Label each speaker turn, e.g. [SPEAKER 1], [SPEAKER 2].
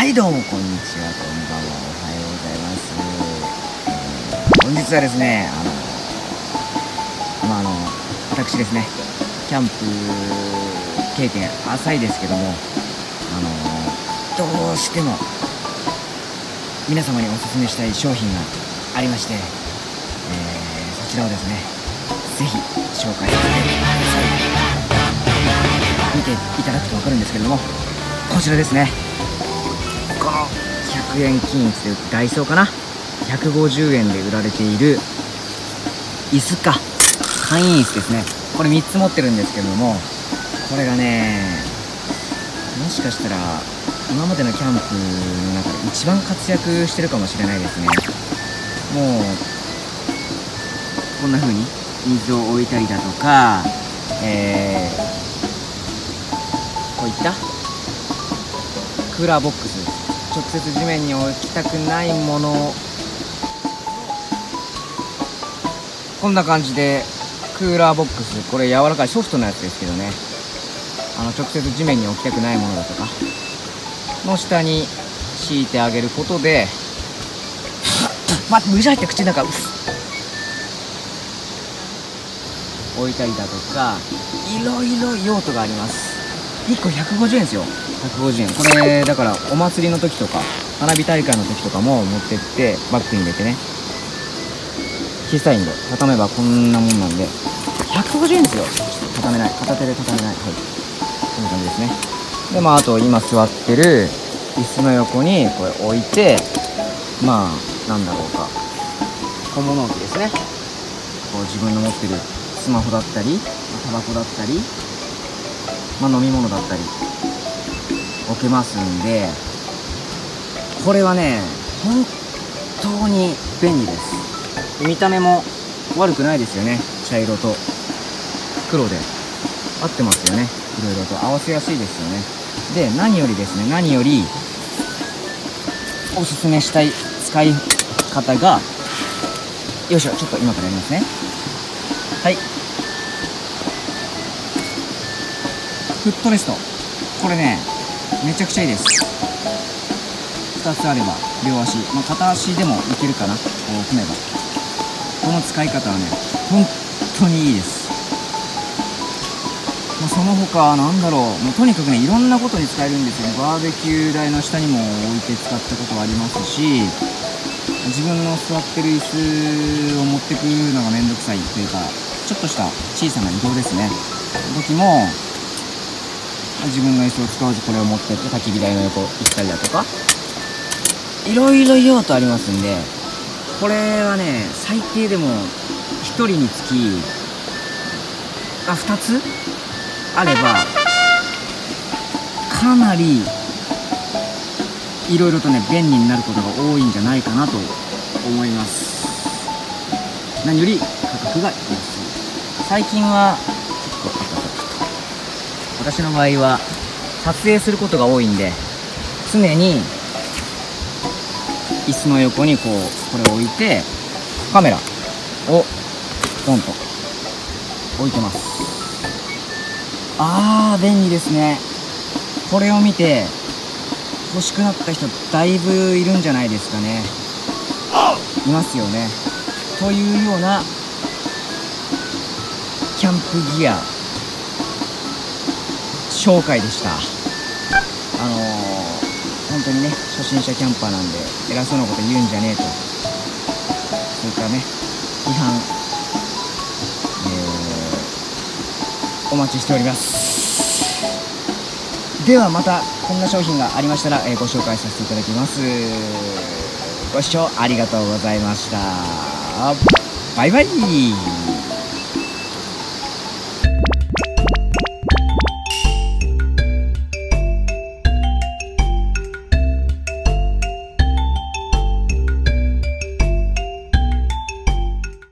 [SPEAKER 1] はいどうもこんにちは。こんばんは。おはようございます、えー本日はですねあのまああの私ですねキャンプ経験浅いですけどもあのどうしても皆様におすすめしたい商品がありまして、えーそちらをですねぜひ紹介させてください。見ていただくと分かるんですけれどもこちらですね。この100円均一でダイソーかな。150円で売られている椅子か。簡易椅子ですね。これ3つ持ってるんですけどもこれがねもしかしたら今までのキャンプの中で一番活躍してるかもしれないですね。もうこんな風に水を置いたりだとかえー、こういったクーラーボックス直接地面に置きたくないもの。こんな感じでクーラーボックス。これ柔らかいソフトなやつですけどね。あの直接地面に置きたくないものだとか。の下に敷いてあげることで。待って虫入って口の中。うっ。置いたりだとか。いろいろ用途があります。1個150円ですよ。150円。これだからお祭りの時とか花火大会の時とかも持ってってバッグに入れてね。小さいんで畳めばこんなもんなんで。150円ですよ。畳めない。片手で畳めない。はい。こんな感じですね。でまああと今座ってる椅子の横にこれ置いてまあなんだろうか。小物置きですね。こう自分の持ってるスマホだったりタバコだったりまあ飲み物だったり置けますんでこれはね本当に便利です。見た目も悪くないですよね。茶色と黒で。合ってますよね。いろいろと。合わせやすいですよね。で何よりですね。何よりおすすめしたい使い方がよいしょ。ちょっと今からやりますね。はい。フットレスト。これねめちゃくちゃいいです。2つあれば両足、まあ、片足でもいけるかな。こう組めば。この使い方はね本当にいいです、まあ、その他なんだろう。もうとにかくねいろんなことに使えるんですよね。バーベキュー台の下にも置いて使ったことはありますし自分の座ってる椅子を持ってくのがめんどくさいというかちょっとした小さな移動ですね。時も自分の椅子を使わずこれを持ってって焚き火台の横行ったりだとか。いろいろ用途ありますんでこれはね最低でも1人につきあ2つあればかなりいろいろとね便利になることが多いんじゃないかなと思います。何より価格が安い。最近は私の場合は撮影することが多いんで常に椅子の横にこうこれを置いてカメラをポンと置いてます。あー便利ですね。これを見て欲しくなった人だいぶいるんじゃないですかね。いますよね。というようなキャンプギア。紹介でした。あのー、本当にね初心者キャンパーなんで偉そうなこと言うんじゃねえと。そういったね批判、えーお待ちしております。ではまたこんな商品がありましたら、えーご紹介させていただきます。ご視聴ありがとうございました。バイバイ。